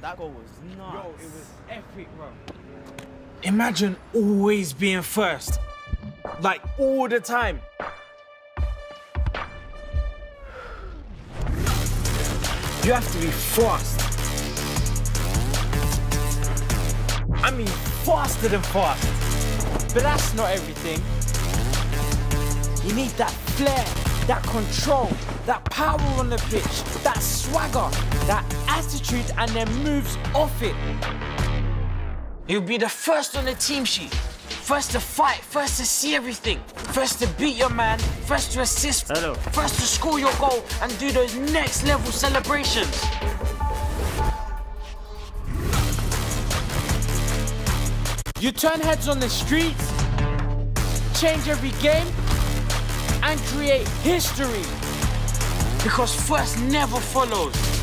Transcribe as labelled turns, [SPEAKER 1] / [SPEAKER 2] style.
[SPEAKER 1] That goal was nuts.
[SPEAKER 2] Yo, it was epic, bro.
[SPEAKER 1] Imagine always being first. Like all the time. You have to be fast. I mean, faster than fast. But that's not everything. You need that flair, that control, that power on the pitch, that swagger, that attitude, and then moves off it. You'll be the first on the team sheet. First to fight, first to see everything. First to beat your man, first to assist,
[SPEAKER 3] Hello.
[SPEAKER 1] first to score your goal and do those next level celebrations. You turn heads on the streets, change every game, and create history. Because first never follows.